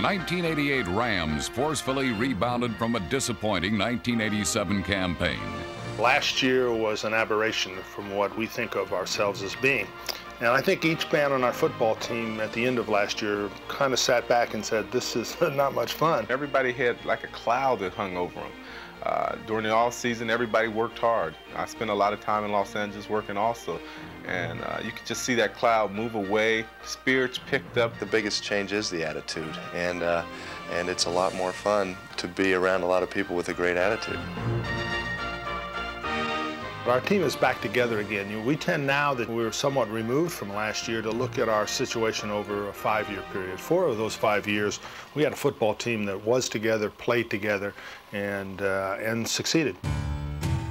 The 1988 Rams forcefully rebounded from a disappointing 1987 campaign. Last year was an aberration from what we think of ourselves as being. And I think each man on our football team at the end of last year kind of sat back and said, this is not much fun. Everybody had like a cloud that hung over them. Uh, during the off season, everybody worked hard. I spent a lot of time in Los Angeles working also, and uh, you could just see that cloud move away. Spirits picked up. The biggest change is the attitude, and uh, and it's a lot more fun to be around a lot of people with a great attitude. Our team is back together again. You know, we tend now that we're somewhat removed from last year to look at our situation over a five-year period. Four of those five years, we had a football team that was together, played together, and, uh, and succeeded.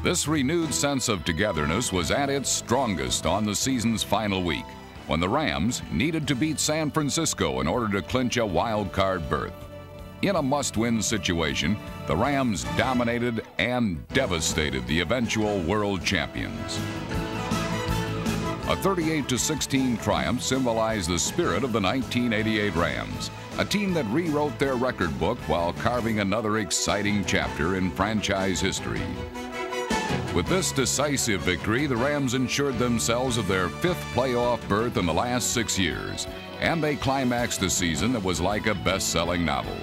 This renewed sense of togetherness was at its strongest on the season's final week, when the Rams needed to beat San Francisco in order to clinch a wild card berth. In a must win situation, the Rams dominated and devastated the eventual world champions. A 38 16 triumph symbolized the spirit of the 1988 Rams, a team that rewrote their record book while carving another exciting chapter in franchise history. With this decisive victory, the Rams ensured themselves of their fifth playoff berth in the last six years, and they climaxed a season that was like a best selling novel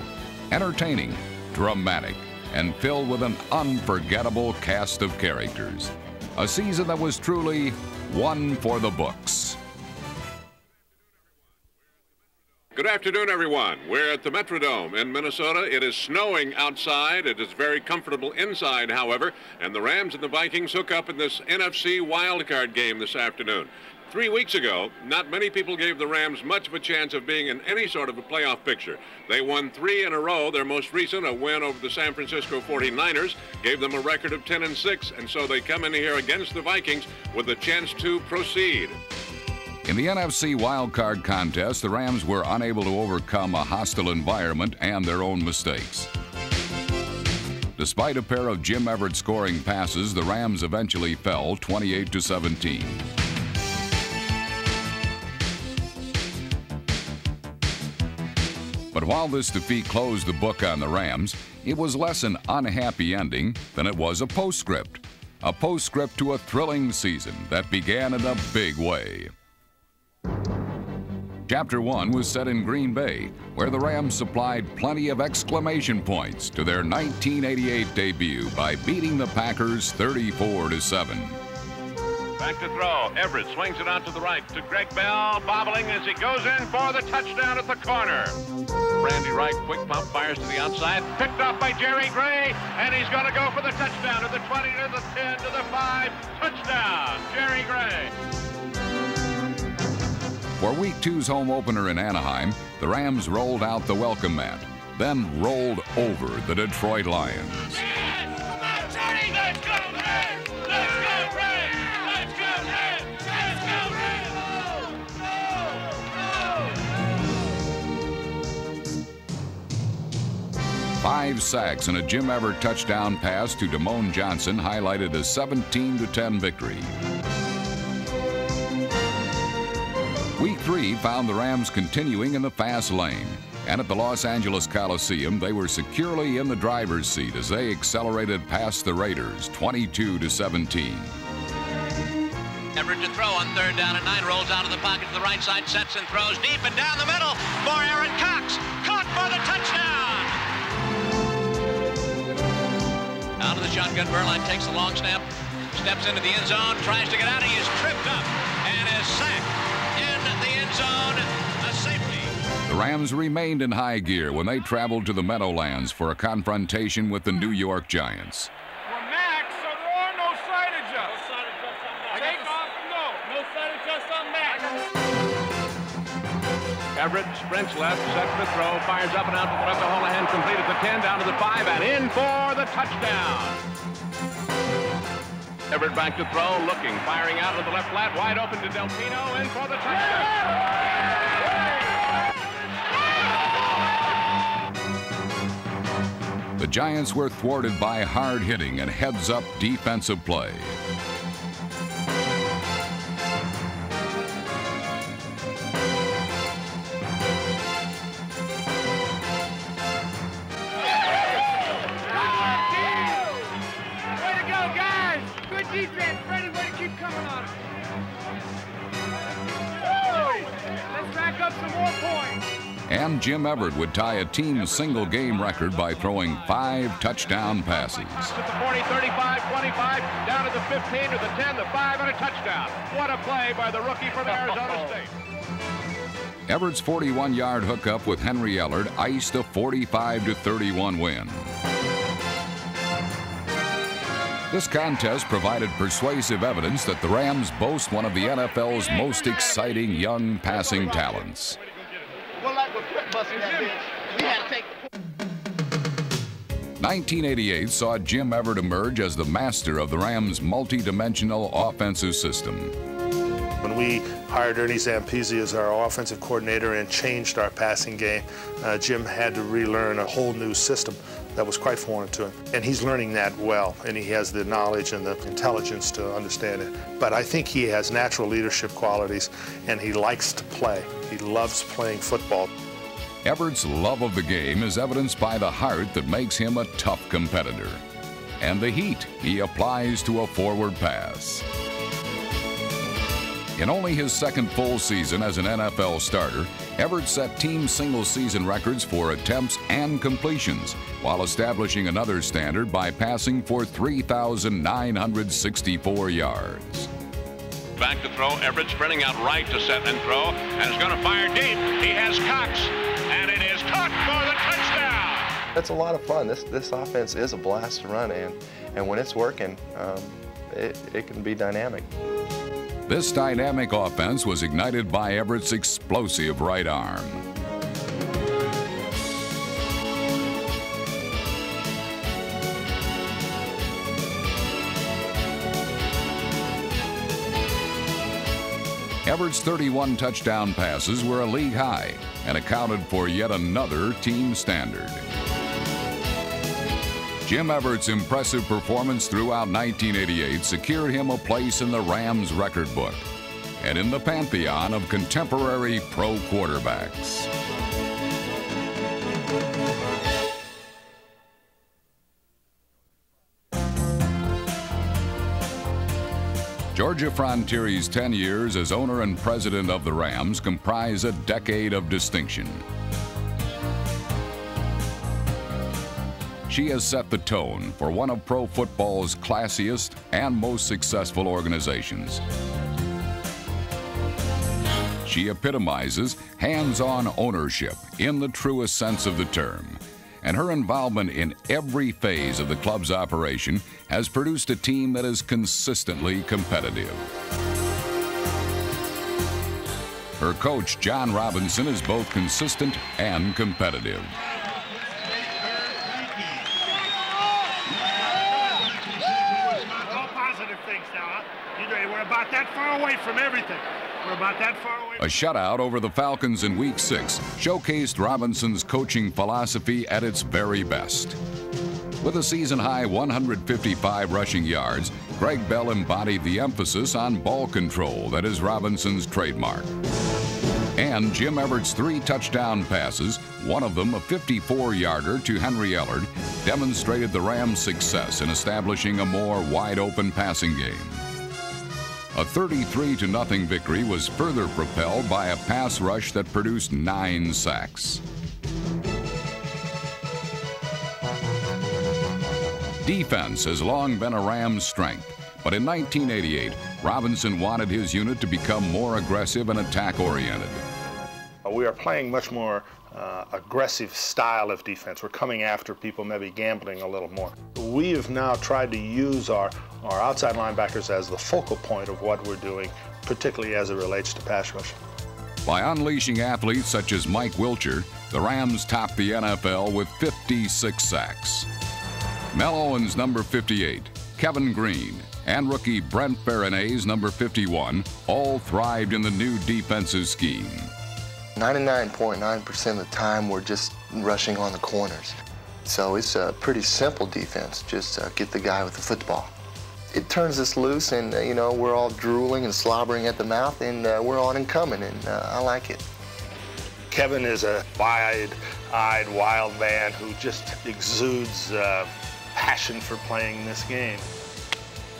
entertaining, dramatic, and filled with an unforgettable cast of characters. A season that was truly one for the books. Good afternoon, everyone. We're at the Metrodome in Minnesota. It is snowing outside. It is very comfortable inside, however, and the Rams and the Vikings hook up in this NFC wildcard game this afternoon. Three weeks ago, not many people gave the Rams much of a chance of being in any sort of a playoff picture. They won three in a row. Their most recent, a win over the San Francisco 49ers, gave them a record of 10 and 6, and so they come in here against the Vikings with a chance to proceed. In the NFC wildcard contest, the Rams were unable to overcome a hostile environment and their own mistakes. Despite a pair of Jim Everett scoring passes, the Rams eventually fell 28 to 17. But while this defeat closed the book on the Rams, it was less an unhappy ending than it was a postscript. A postscript to a thrilling season that began in a big way. Chapter 1 was set in Green Bay, where the Rams supplied plenty of exclamation points to their 1988 debut by beating the Packers 34 7. Back to throw. Everett swings it out to the right to Greg Bell, bobbling as he goes in for the touchdown at the corner. Randy Wright, quick pump, fires to the outside, picked off by Jerry Gray, and he's going to go for the touchdown to the 20, to the 10, to the 5. Touchdown, Jerry Gray. For Week Two's home opener in Anaheim, the Rams rolled out the welcome mat, then rolled over the Detroit Lions. Five sacks and a Jim Everett touchdown pass to Damone Johnson highlighted a 17 10 victory. Three found the Rams continuing in the fast lane. And at the Los Angeles Coliseum, they were securely in the driver's seat as they accelerated past the Raiders 22 to 17. Everett to throw on third down and nine, rolls out of the pocket to the right side, sets and throws deep and down the middle for Aaron Cox. Caught for the touchdown! Out of the shotgun, Beuerlein takes the long snap, steps into the end zone, tries to get out. He is tripped up and is sacked end zone. A safety. The Rams remained in high gear when they traveled to the Meadowlands for a confrontation with the New York Giants. We're max, so there are no side adjusts. No side adjusts on max. Take off and go. No side adjusts on max. Everett sprints left, sets the throw, fires up and out to the left of Holohan, complete at the 10, down to the 5, and in for the touchdown. Everett back to throw, looking, firing out to the left flat, wide open to Delpino, in for the touchdown. The Giants were thwarted by hard hitting and heads up defensive play. Jim Everett would tie a team single game record by throwing five touchdown passes. To the 40, 35, 25, down to the 15, to the 10, the 5, and a touchdown. What a play by the rookie from Arizona State. Everett's 41-yard hookup with Henry Ellard iced a 45-31 win. This contest provided persuasive evidence that the Rams boast one of the NFL's most exciting young passing talents. 1988 saw Jim Everett emerge as the master of the Rams' multi-dimensional offensive system. When we hired Ernie Zampese as our offensive coordinator and changed our passing game, uh, Jim had to relearn a whole new system that was quite foreign to him. And he's learning that well, and he has the knowledge and the intelligence to understand it. But I think he has natural leadership qualities, and he likes to play. He loves playing football. Everett's love of the game is evidenced by the heart that makes him a tough competitor and the heat he applies to a forward pass. In only his second full season as an NFL starter, Everett set team single season records for attempts and completions while establishing another standard by passing for 3,964 yards. Back to throw. Everett sprinting out right to set and throw. And is going to fire deep. He has Cox. And it is caught for the touchdown. That's a lot of fun. This this offense is a blast to run in, and when it's working, um, it, it can be dynamic. This dynamic offense was ignited by Everett's explosive right arm. Everett's 31 touchdown passes were a league high and accounted for yet another team standard. Jim Everett's impressive performance throughout 1988 secured him a place in the Rams record book and in the pantheon of contemporary pro quarterbacks. Georgia Frontiere's 10 years as owner and president of the Rams comprise a decade of distinction. She has set the tone for one of pro football's classiest and most successful organizations. She epitomizes hands on ownership in the truest sense of the term. And her involvement in every phase of the club's operation has produced a team that is consistently competitive. Her coach, John Robinson, is both consistent and competitive. Things now, huh? You know, we're about that far away from everything. A shutout over the Falcons in Week 6 showcased Robinson's coaching philosophy at its very best. With a season high 155 rushing yards, Greg Bell embodied the emphasis on ball control that is Robinson's trademark. And Jim Everett's three touchdown passes, one of them a 54 yarder to Henry Ellard, demonstrated the Rams' success in establishing a more wide open passing game. A 33 0 victory was further propelled by a pass rush that produced nine sacks. Defense has long been a Rams' strength, but in 1988, Robinson wanted his unit to become more aggressive and attack oriented. We are playing much more uh, aggressive style of defense. We're coming after people, maybe gambling a little more. We have now tried to use our, our outside linebackers as the focal point of what we're doing, particularly as it relates to pass rush. By unleashing athletes such as Mike Wilcher, the Rams topped the NFL with 56 sacks. Mel Owens, number 58, Kevin Greene, and rookie Brett Faryniarz, number 51, all thrived in the new defensive scheme. 99.9% of the time, we're just rushing on the corners. So it's a pretty simple defense. Just uh, get the guy with the football. It turns us loose, and uh, you know we're all drooling and slobbering at the mouth, and uh, we're on and coming, and uh, I like it. Kevin is a wide-eyed, wild man who just exudes passion for playing this game.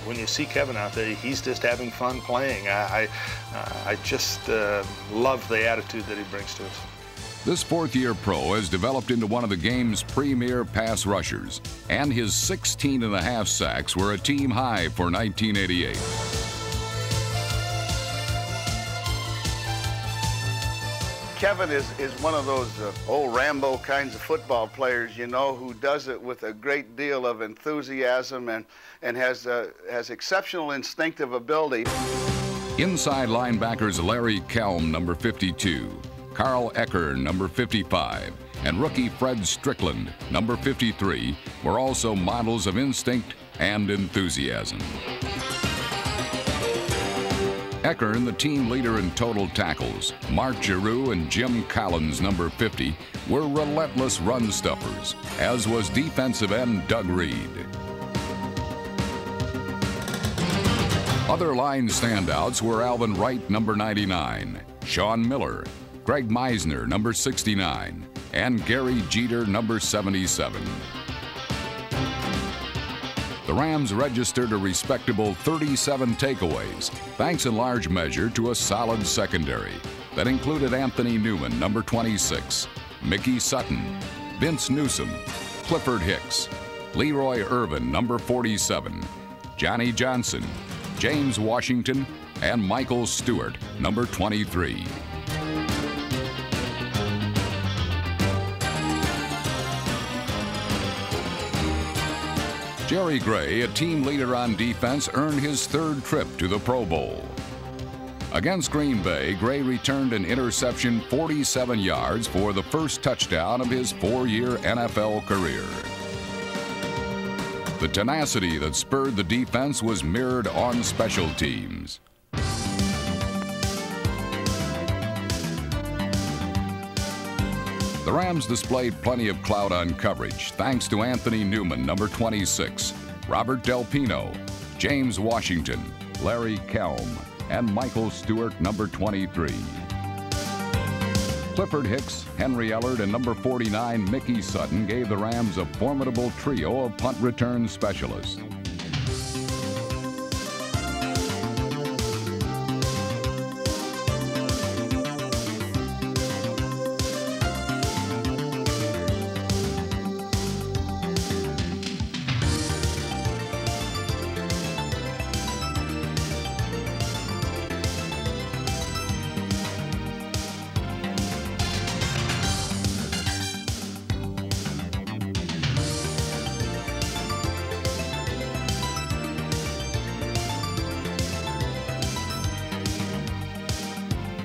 When you see Kevin out there, he's just having fun playing. I, I, I just uh, love the attitude that he brings to us. This fourth year pro has developed into one of the game's premier pass rushers, and his 16 and a half sacks were a team high for 1988. Kevin is, is one of those uh, old Rambo kinds of football players, you know, who does it with a great deal of enthusiasm and, and has, uh, has exceptional instinctive ability. Inside linebackers Larry Kelm, number 52, Carl Ekern, number 55, and rookie Fred Strickland, number 53, were also models of instinct and enthusiasm. Ekern, the team leader in total tackles, Mark Jerue and Jim Collins, number 50, were relentless run stuffers, as was defensive end Doug Reed. Other line standouts were Alvin Wright, number 99, Sean Miller, Greg Meisner, number 69, and Gary Jeter, number 77. The Rams registered a respectable 37 takeaways, thanks in large measure to a solid secondary that included Anthony Newman, number 26, Mickey Sutton, Vince Newsome, Clifford Hicks, Leroy Irvin, number 47, Johnny Johnson, James Washington, and Michael Stewart, number 23. Jerry Gray, a team leader on defense, earned his third trip to the Pro Bowl. Against Green Bay, Gray returned an interception 47 yards for the first touchdown of his four year NFL career. The tenacity that spurred the defense was mirrored on special teams. The Rams displayed plenty of cloud on coverage thanks to Anthony Newman, number 26, Robert Delpino, James Washington, Larry Kelm, and Michael Stewart, number 23. Clifford Hicks, Henry Ellard, and number 49, Mickey Sutton, gave the Rams a formidable trio of punt return specialists.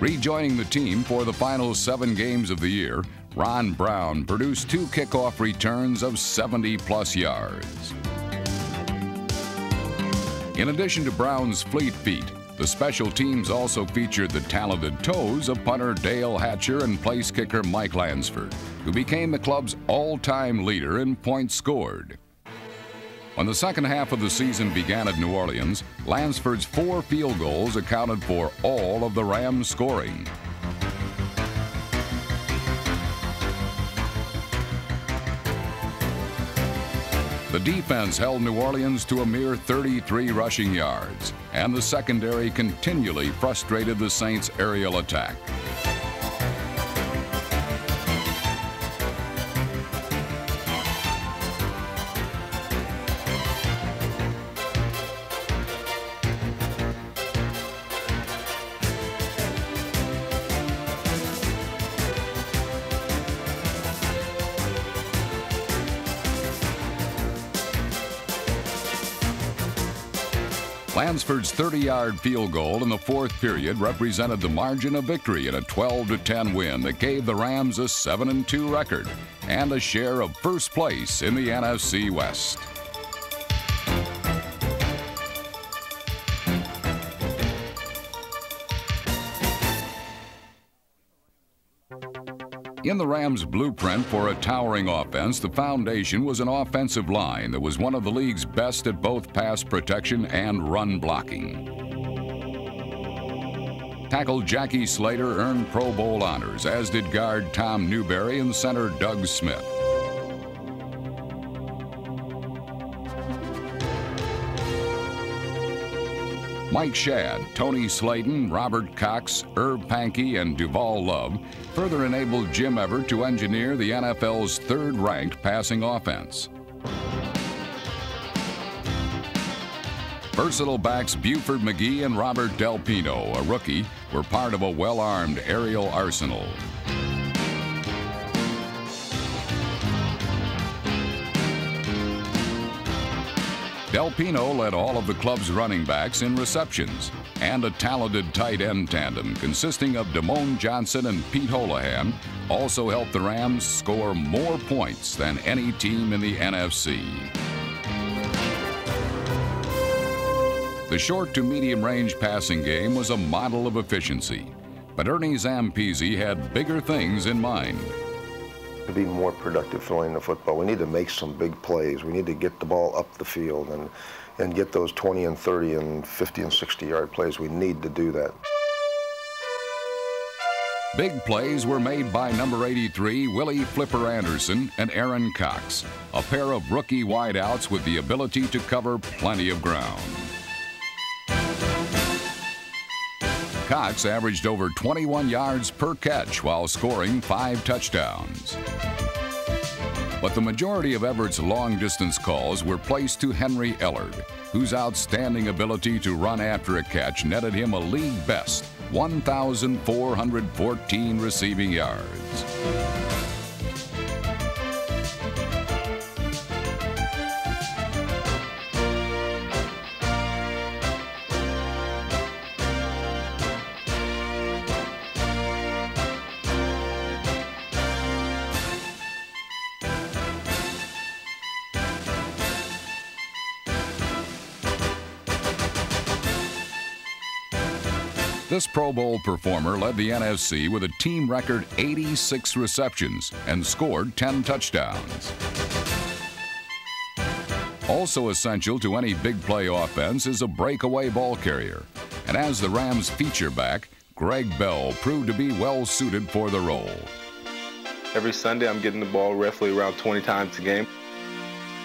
Rejoining the team for the final seven games of the year, Ron Brown produced two kickoff returns of 70 plus yards. In addition to Brown's fleet feet, the special teams also featured the talented toes of punter Dale Hatcher and place kicker Mike Lansford, who became the club's all time leader in points scored. When the second half of the season began at New Orleans, Lansford's four field goals accounted for all of the Rams' scoring. The defense held New Orleans to a mere 33 rushing yards, and the secondary continually frustrated the Saints' aerial attack. Lansford's 30 yard field goal in the fourth period represented the margin of victory in a 12 10 win that gave the Rams a 7 2 record and a share of first place in the NFC West. In the Rams' blueprint for a towering offense, the foundation was an offensive line that was one of the league's best at both pass protection and run blocking. Tackle Jackie Slater earned Pro Bowl honors, as did guard Tom Newberry and center Doug Smith. Mike Schad, Tony Slaton, Robert Cox, Irv Pankey, and Duval Love further enabled Jim Everett to engineer the NFL's third ranked passing offense. Versatile backs Buford McGee and Robert Delpino, a rookie, were part of a well armed aerial arsenal. Delpino led all of the club's running backs in receptions, and a talented tight end tandem consisting of Damone Johnson and Pete Holohan also helped the Rams score more points than any team in the NFC. The short to medium range passing game was a model of efficiency, but Ernie Zampese had bigger things in mind to be more productive throwing the football. We need to make some big plays. We need to get the ball up the field and, and get those 20 and 30 and 50 and 60 yard plays. We need to do that. Big plays were made by number 83, Willie Flipper Anderson, and Aaron Cox, a pair of rookie wideouts with the ability to cover plenty of ground. Cox averaged over 21 yards per catch while scoring five touchdowns. But the majority of Everett's long distance calls were placed to Henry Ellard, whose outstanding ability to run after a catch netted him a league best 1,414 receiving yards. This Pro Bowl performer led the NFC with a team record 86 receptions and scored 10 touchdowns. Also essential to any big play offense is a breakaway ball carrier. And as the Rams feature back, Greg Bell proved to be well suited for the role. Every Sunday, I'm getting the ball roughly around 20 times a game.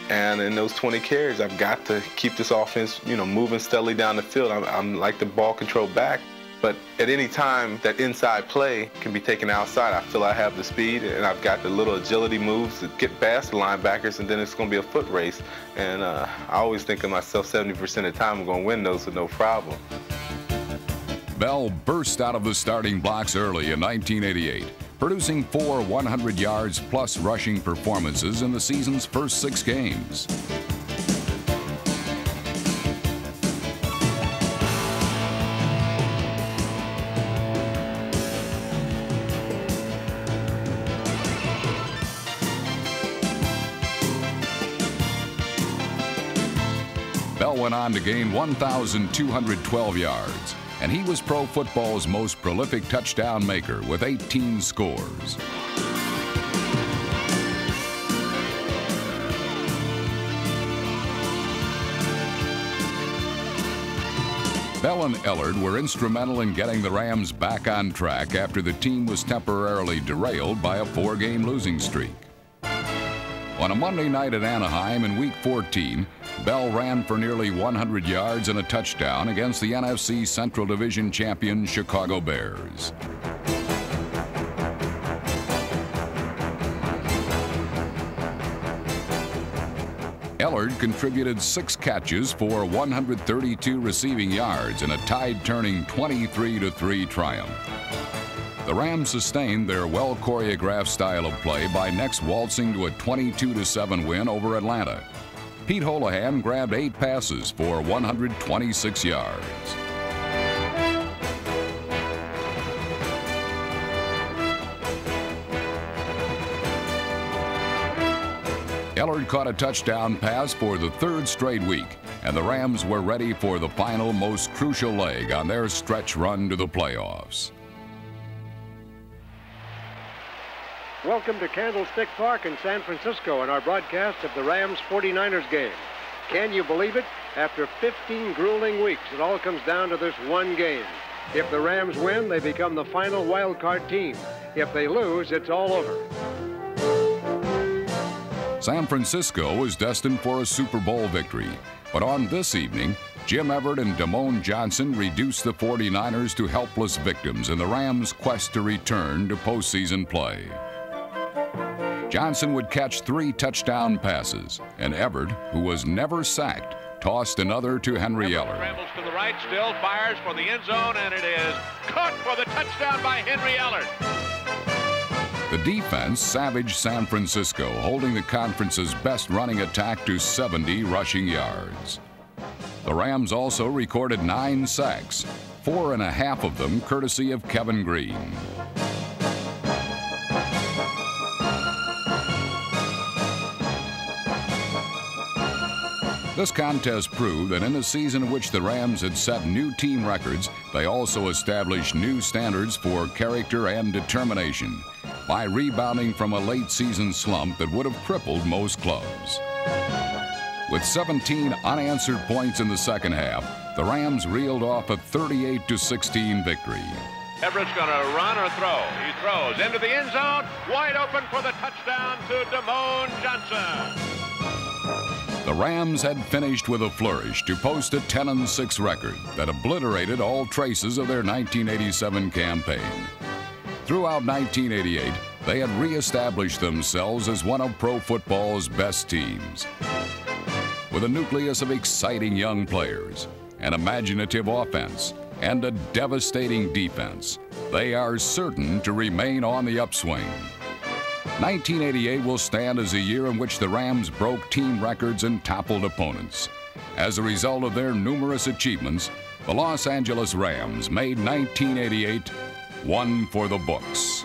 And in those 20 carries, I've got to keep this offense, you know, moving steadily down the field. I'm, I'm like the ball control back. But at any time, that inside play can be taken outside. I feel I have the speed and I've got the little agility moves to get past the linebackers, and then it's going to be a foot race. And uh, I always think of myself 70% of the time I'm going to win those with no problem. Bell burst out of the starting blocks early in 1988, producing four 100 yards plus rushing performances in the season's first six games. Gain 1,212 yards, and he was pro football's most prolific touchdown maker with 18 scores. Bell and Ellard were instrumental in getting the Rams back on track after the team was temporarily derailed by a four game losing streak. On a Monday night at Anaheim in Week 14, Bell ran for nearly 100 yards and a touchdown against the NFC Central Division champion Chicago Bears. Ellard contributed six catches for 132 receiving yards in a tide-turning 23-3 triumph. The Rams sustained their well choreographed style of play by next waltzing to a 22 7 win over Atlanta. Pete Holohan grabbed eight passes for 126 yards. Ellard caught a touchdown pass for the third straight week, and the Rams were ready for the final, most crucial leg on their stretch run to the playoffs. Welcome to Candlestick Park in San Francisco and our broadcast of the Rams 49ers game. Can you believe it? After 15 grueling weeks, it all comes down to this one game. If the Rams win, they become the final wild card team. If they lose, it's all over. San Francisco is destined for a Super Bowl victory, But on this evening, Jim Everett and Damone Johnson reduced the 49ers to helpless victims in the Rams' quest to return to postseason play. Johnson would catch three touchdown passes, and Everett, who was never sacked, tossed another to Henry Ellard. Scrambles to the right, still fires for the end zone, and it is caught for the touchdown by Henry Ellard. The defense savaged San Francisco, holding the conference's best running attack to 70 rushing yards. The Rams also recorded nine sacks, four and a half of them courtesy of Kevin Greene. This contest proved that in a season in which the Rams had set new team records, they also established new standards for character and determination by rebounding from a late season slump that would have crippled most clubs. With 17 unanswered points in the second half, the Rams reeled off a 38 16 victory. Everett's going to run or throw. He throws into the end zone, wide open for the touchdown to Damone Johnson. The Rams had finished with a flourish to post a 10 6 record that obliterated all traces of their 1987 campaign. Throughout 1988, they had reestablished themselves as one of pro football's best teams. With a nucleus of exciting young players, an imaginative offense, and a devastating defense, they are certain to remain on the upswing. 1988 will stand as a year in which the Rams broke team records and toppled opponents. As a result of their numerous achievements, the Los Angeles Rams made 1988 one for the books.